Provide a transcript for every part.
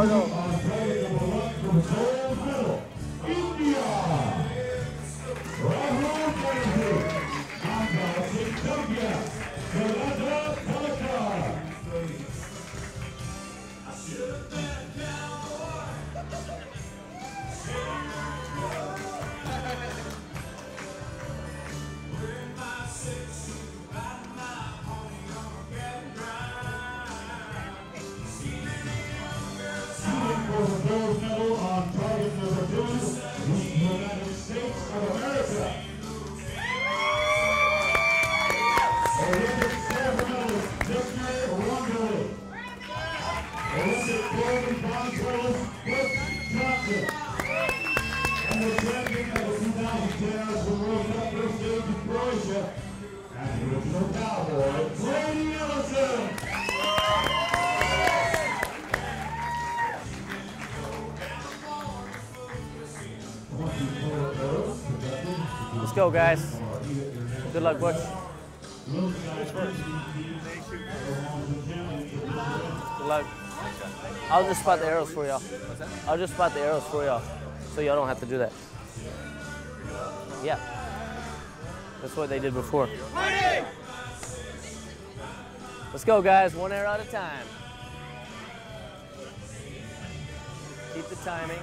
あいだ。Let's go, guys. Good luck, Butch. Good luck. I'll just spot the arrows for y'all. I'll just spot the arrows for y'all, so y'all don't have to do that. Yeah. That's what they did before. Let's go, guys. One arrow at a time. Keep the timing.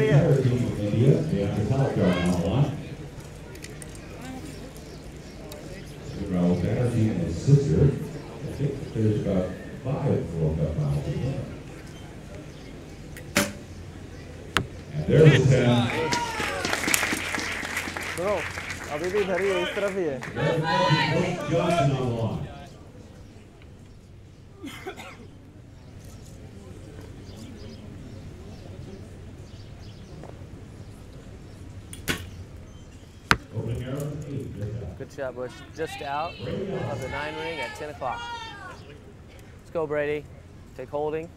ही है। super team of India, Jayanta Talukdar on the line. Rahul Banerjee and his sister think there's about five or Cup miles in there. And there's the 10. Bro, अभी भी इधर ही इस तरफ ही है. Good shot, Butch. Just out of the nine ring at 10 o'clock. Let's go, Brady. Take holding.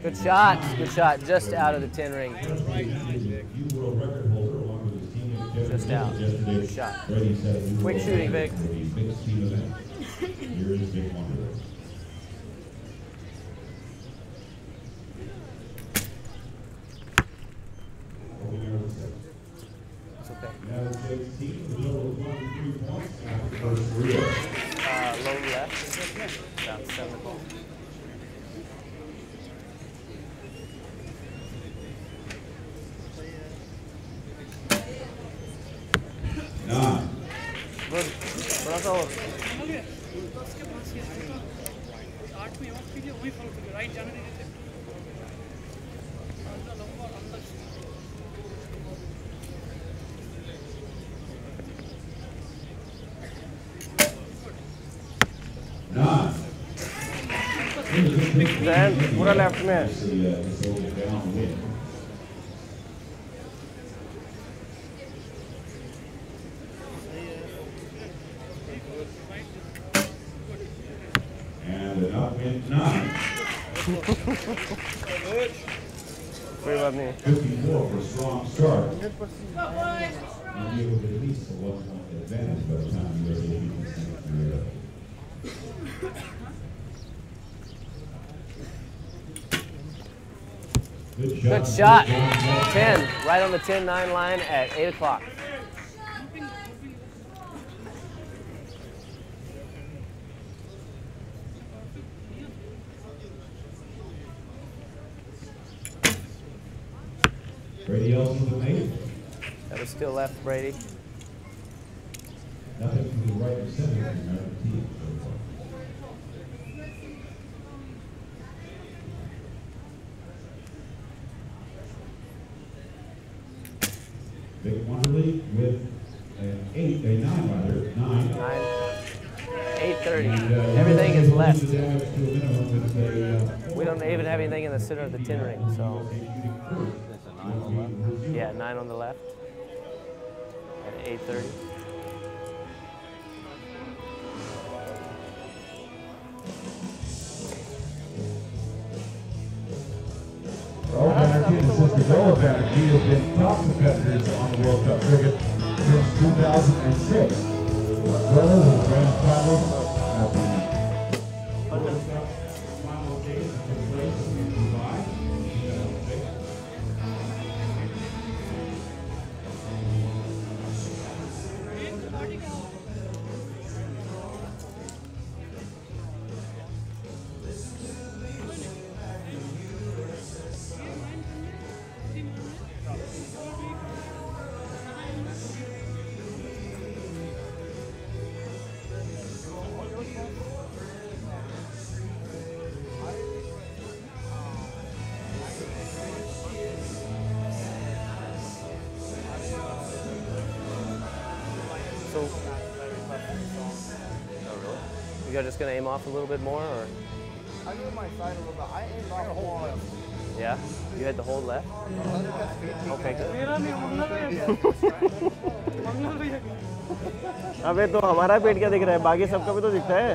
Good shot. Good shot. Just out of the 10 ring. Just out. Good shot. Quick shooting, Vic. Jain पूरा left में है Obviously, uh, this will down Good shot. Good shot. 10. Right on the 10 9 line at 8 o'clock. Brady with an eight. That is still left, Brady. Nothing to the right of center of the American team so far. Vic Wunderle with an eight, a nine rather, nine. Nine. Eight thirty. And, uh, Everything is left. the damage to a minimum with a, uh, We don't even have anything in the center of the tin ring, so be yeah, nine on the left. At eight thirty. Rahul Banerjee and sister Dola Banerjee have been top competitors on the World Cup cricket since 2006. Earl was grand finalist You guys just gonna aim off a little bit more, or I moved my side a little bit. I aimed off the whole left. yeah? You had the hold left. Okay, good. मेरा नहीं मंगल भैया मंगल भैया अबे तो हमारा पेट क्या दिख रहा है बाकी सबका भी तो दिखता है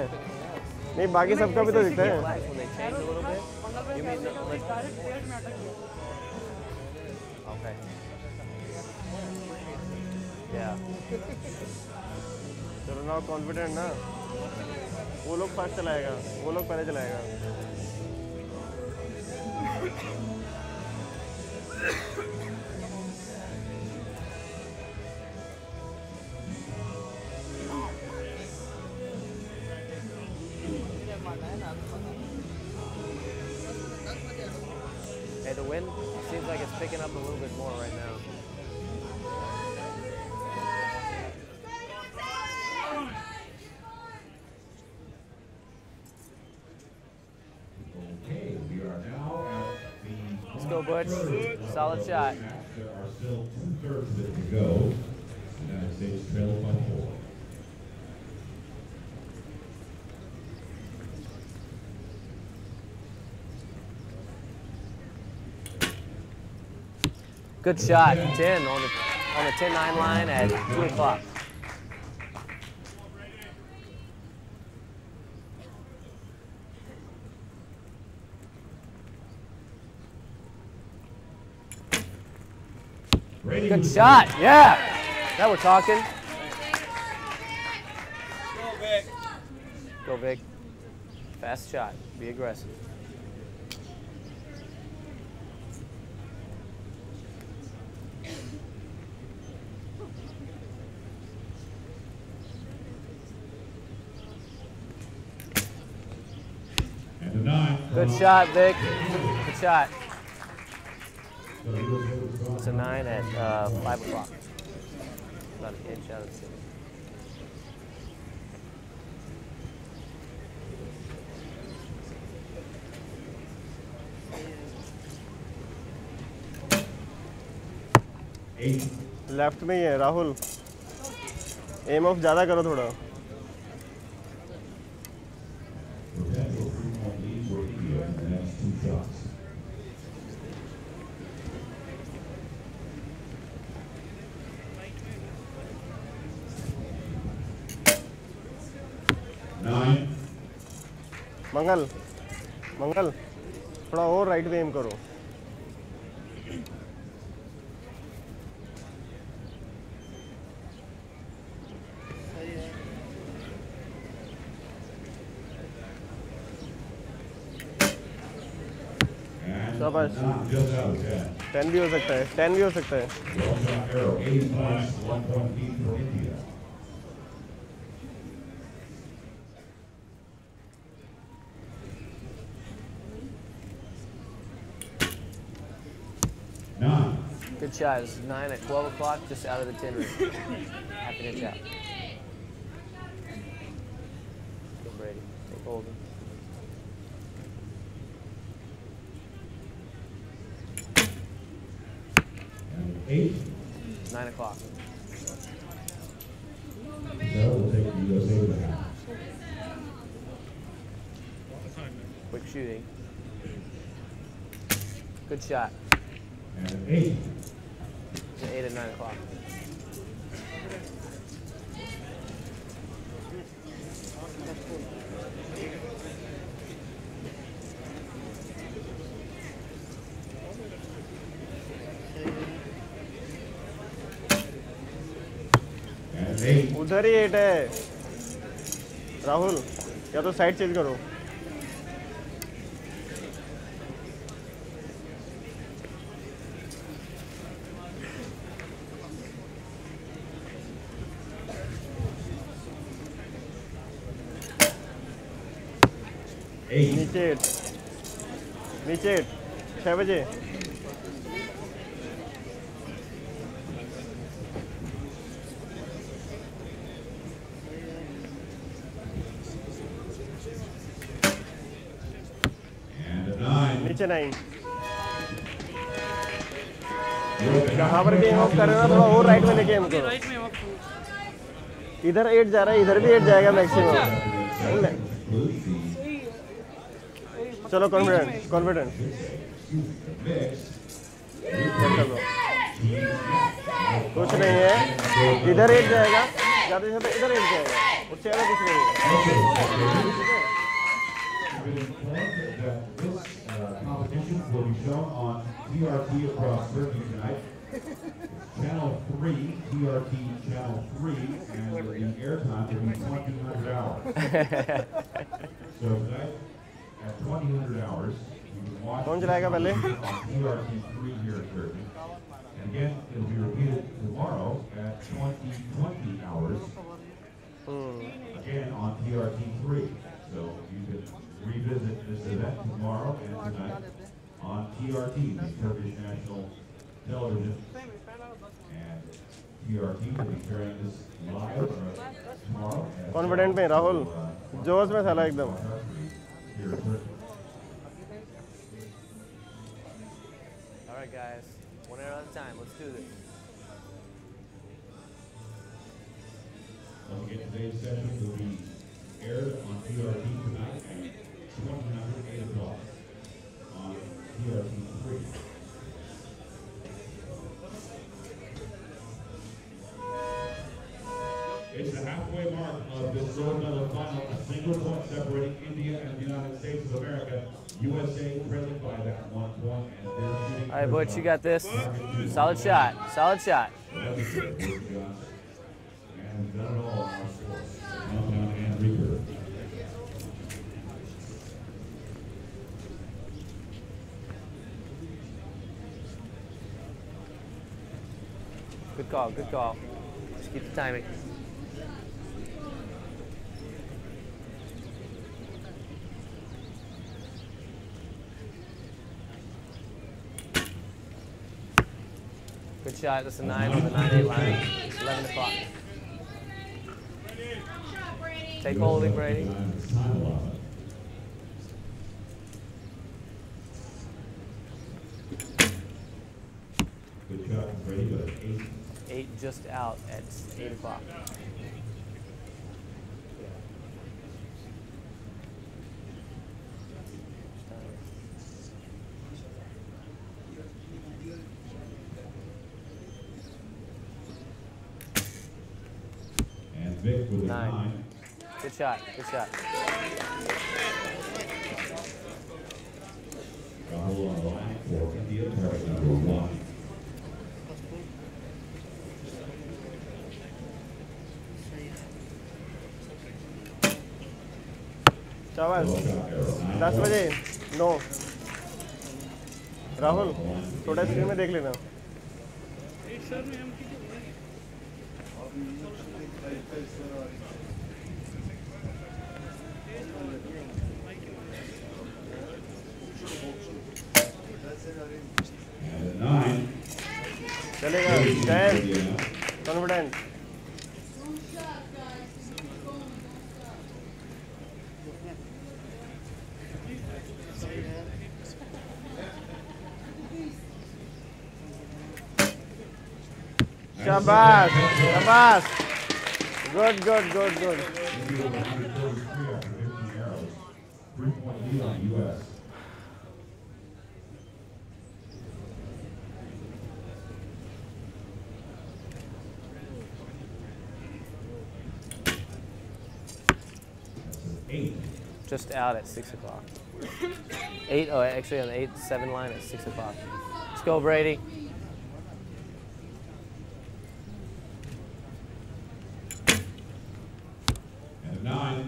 नहीं बाकी सबका भी तो दिखता है Flags when they change a little bit. Mangal You भैया mean the, like, डायरेक्ट पेट में अटक गया okay? Yeah. चलो ना कॉन्फिडेंट ना वो लोग फ़र्स्ट चलाएगा वो लोग पहले चलाएगा। Go, Butch. Solid shot. Still two-thirds of it to go. United States trail by four. Good shot. 10 on the on the 10-9 line at 2 o'clock. Good shot. Yeah. Now we're talking. Go, Vic. Go, Vic. Fast shot. Be aggressive. Good shot, Vic. Good shot. So he was able to It's a 9 at uh, 5 o'clock. About an inch out of the city. Eight. Left में ही है Rahul M of ज़्यादा करो थोड़ा मंगल मंगल, थोड़ा और right में M करो. Ten भी हो सकता है टेन भी हो सकता है। Is 9 at 12 o'clock, just out of the 10 ring. Half an inch. Good Brady. Take hold. Eight, 9 o'clock. to. Quick shooting. Good shot. And eight, It's an 8 at 9 o'clock. and उधर ही eight है राहुल या तो side change करो नीचे नीचे छः बजे नीचे USA पर गेम ऑफ़ कर रहे ना, थोड़ा और राइट में लेके हमको। इधर एट जा रहा है, इधर भी एट जाएगा मैक्सिमम चलो कॉन्फिडेंट कॉन्फिडेंट कुछ नहीं है। इधर एक जाएगा ज़्यादा से ज़्यादा इधर एक जाएगा। उससे ज़्यादा कुछ नहीं है। Channel 3, TRT Channel 3, and the airtime will be 1,200 hours. so at 2000 hours, you can watch कौन चलाएगा पहले? on TRT 3 here in Turkey. And again, it'll be repeated tomorrow at 2020 hours, again on TRT 3. So you can revisit this event tomorrow and tonight on TRT, the Turkish National Television. And TRT will be carrying this live uh, tomorrow. at confident में राहुल जोश में साला एकदम here in Turkey. All right, guys. One arrow at a time. Let's do this. Once again, today's session will be aired on TRT tonight at 2008 o'clock on TRT 3. It's the halfway mark of this gold medal final, a single point India and the United States of America. USA trailing by that one point, and they're shooting. All right, Butch, you got this. Solid shot. Solid shot. Good call. Good call. Just keep the timing. Good shot. That's a nine on the nine eight line. It's Eleven o'clock. Take holding, Brady. Time. Good shot Brady, eight. Eight just out at eight o'clock. shot. Good shot. चावल दस बजे नौ राहुल थोड़ा screen में देख लेना Thank. चलेगा ten confident शाबाश शाबाश good good good good Three point lead on US. Eight. Just out at six o'clock. Eight. Oh, actually on the eight seven line at six o'clock. Let's go, Brady.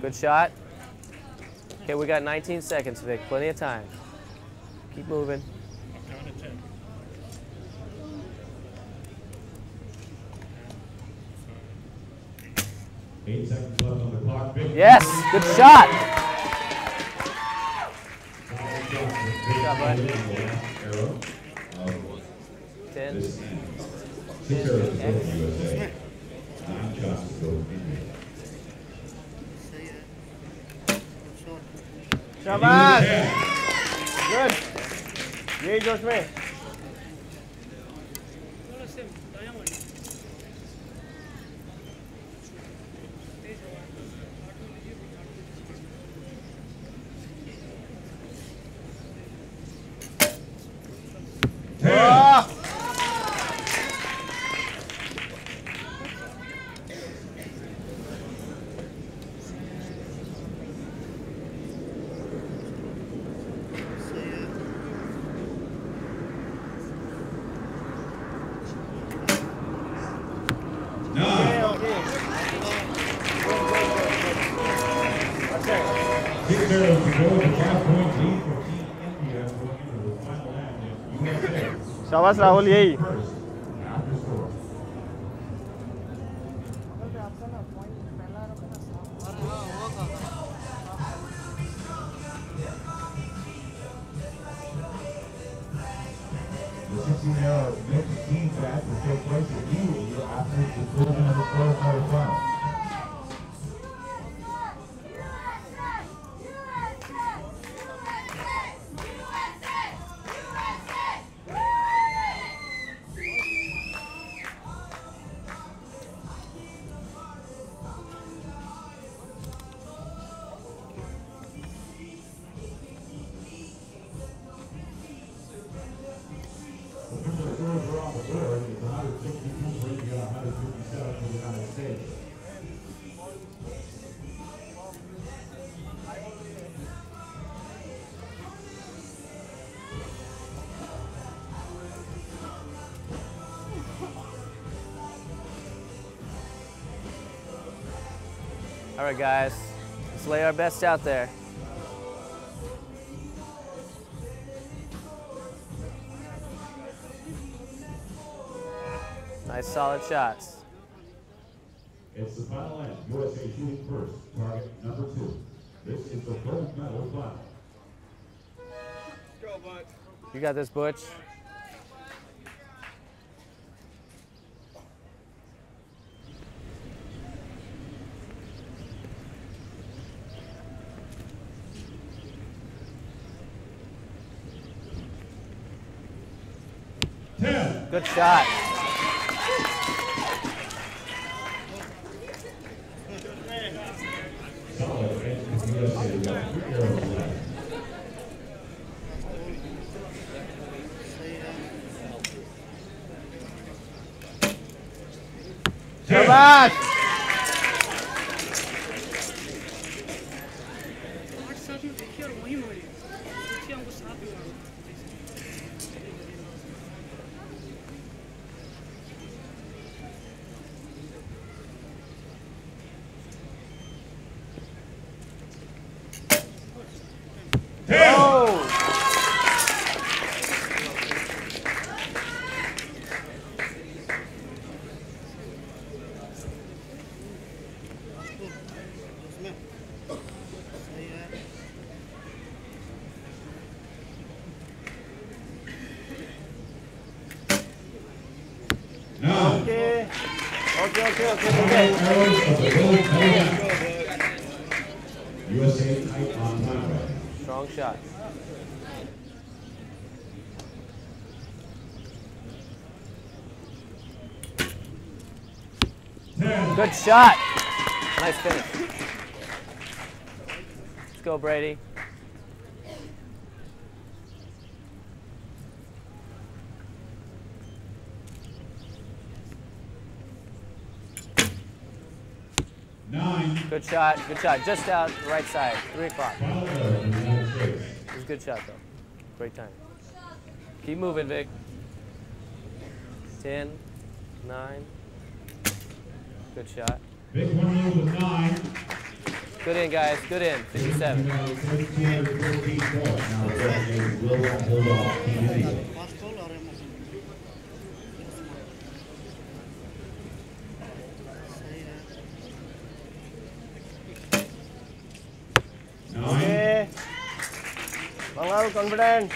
Good shot. Okay, we got 19 seconds, Vic. Plenty of time. Keep moving. Eight seconds left on the clock. Vic. Yes, good shot. Final shot for Vic shot, bud. 10. Six arrows to go USA. Nine shots to go India. शाबाश Ten. Good यही जोश में शाबाश राहुल यही All right, guys. Let's lay our best out there. Nice solid shots. It's the final end. USA shooting first. Target number two. This is the gold medal final. You got this, Butch. Good shot. Solid advance Strong shot. Good shot. Nice finish. Let's go, Brady. Good shot. Good shot. Just out the right side. Three o'clock. Foul arrow for the United States. It was a good shot, though. Great time. Keep moving, Vic. 10, 9. Good shot. Big one with nine. Good in, guys. Good in. 57. Confident.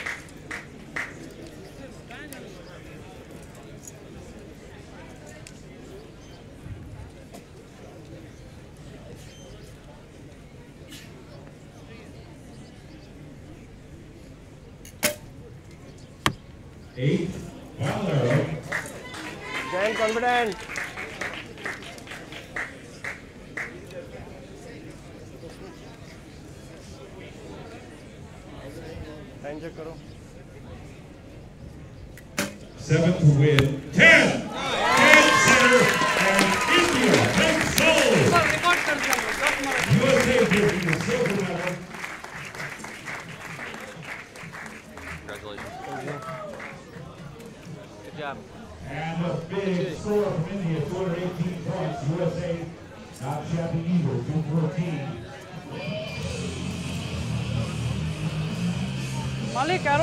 Eight. Arrow. Giant confident. Check करो। Seventh हुए ten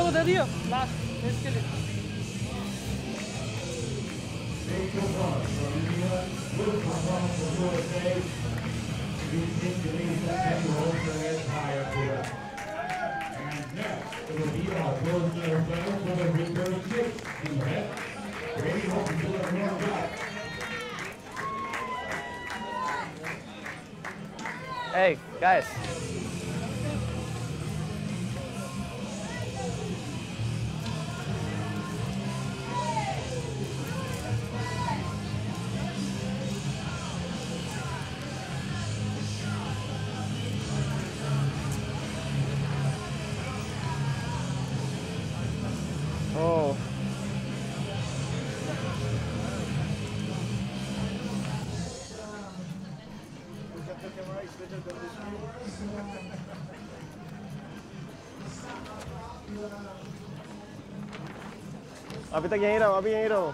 को दे दियो last इसके लिए Big performance अभी तक यहीं रहो अभी यहीं रहो।